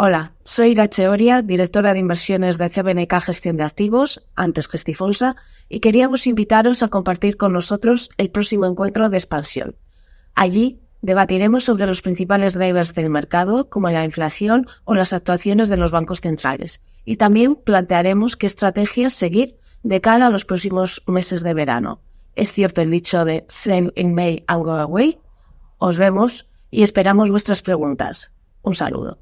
Hola, soy Irache Oria, directora de inversiones de CBNK Gestión de Activos, antes Gestifonsa, y queríamos invitaros a compartir con nosotros el próximo encuentro de expansión. Allí debatiremos sobre los principales drivers del mercado, como la inflación o las actuaciones de los bancos centrales, y también plantearemos qué estrategias seguir de cara a los próximos meses de verano. ¿Es cierto el dicho de sell in May and go away? Os vemos y esperamos vuestras preguntas. Un saludo.